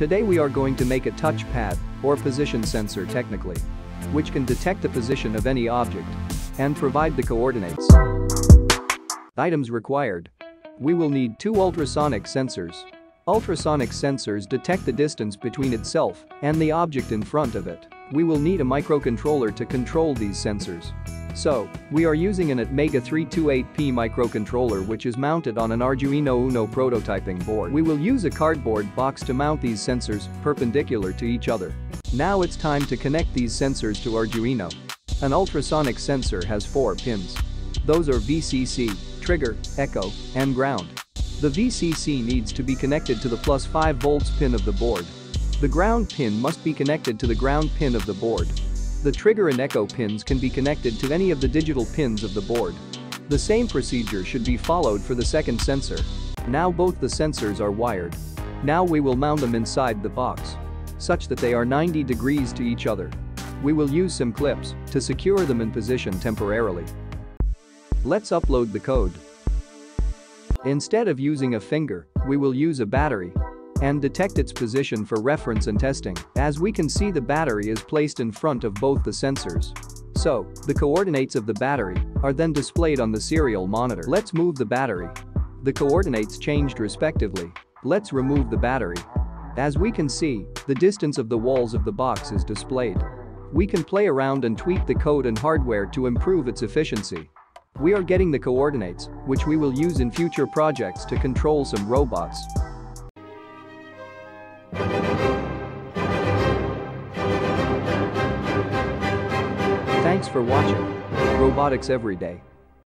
Today we are going to make a touchpad, or position sensor technically, which can detect the position of any object and provide the coordinates. Items required. We will need two ultrasonic sensors. Ultrasonic sensors detect the distance between itself and the object in front of it. We will need a microcontroller to control these sensors. So, we are using an Atmega 328P microcontroller which is mounted on an Arduino Uno prototyping board. We will use a cardboard box to mount these sensors perpendicular to each other. Now it's time to connect these sensors to Arduino. An ultrasonic sensor has four pins. Those are VCC, trigger, echo, and ground. The VCC needs to be connected to the plus 5 volts pin of the board. The ground pin must be connected to the ground pin of the board. The trigger and echo pins can be connected to any of the digital pins of the board. The same procedure should be followed for the second sensor. Now both the sensors are wired. Now we will mount them inside the box. Such that they are 90 degrees to each other. We will use some clips to secure them in position temporarily. Let's upload the code. Instead of using a finger, we will use a battery and detect its position for reference and testing. As we can see the battery is placed in front of both the sensors. So, the coordinates of the battery are then displayed on the serial monitor. Let's move the battery. The coordinates changed respectively. Let's remove the battery. As we can see, the distance of the walls of the box is displayed. We can play around and tweak the code and hardware to improve its efficiency. We are getting the coordinates, which we will use in future projects to control some robots. Thanks for watching. Robotics Every Day.